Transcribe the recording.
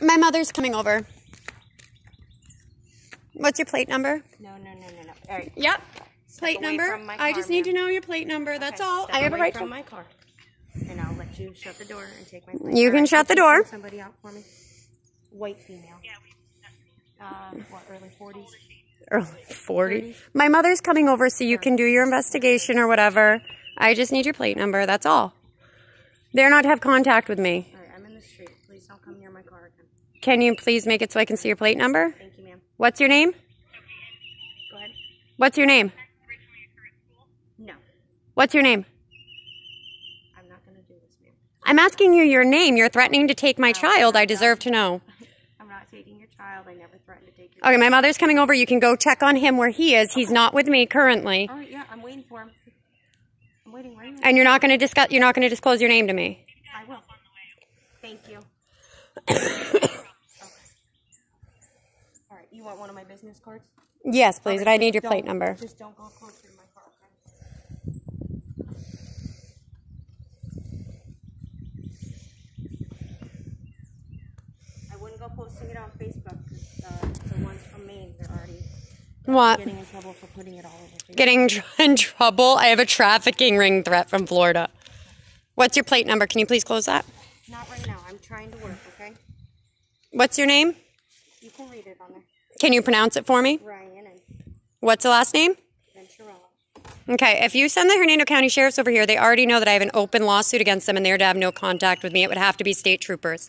My mother's coming over. What's your plate number? No, no, no, no, no. All right. Yep. Plate number. from I car, just need to know your plate number. That's Okay, all. step I have a away right from to. my car, and I'll let you shut the door and take my. Place. You All can right, shut the door. Somebody out for me. White female. Uh, what early forties? Early 40. My mother's coming over so you can do your investigation or whatever. I just need your plate number. That's all. They're not to have contact with me. All right, I'm in the street. Please don't come near my car again. Can you please make it so I can see your plate number? Thank you, ma'am. What's your name? Go ahead. What's your name? No, What's your name? I'm not gonna do this, ma'am. I'm asking you your name. You're threatening to take my child. I deserve to know. I'm not taking your child. I never threatened to take your. Child. Okay, my mother's coming over. You can go check on him where he is. He's not with me currently. All right, yeah, I'm waiting for him. I'm waiting right now. And you're not going to discuss you're not going to disclose your name to me. I will. Thank you. All right, you want one of my business cards? Yes, please, but I need your plate number. Just don't go close to my car, okay? I wouldn't go posting it on Facebook because uh, the ones from Maine, they're already What? getting in trouble for putting it all over Getting in trouble? I have a trafficking ring threat from Florida. What's your plate number? Can you please close that? Not right now. I'm trying to work, okay? What's your name? You can read it on there. Can you pronounce it for me? Ryan What's the last name? Venturella. Okay, if you send the Hernando County Sheriffs over here, they already know that I have an open lawsuit against them and they're to have no contact with me. It would have to be state troopers.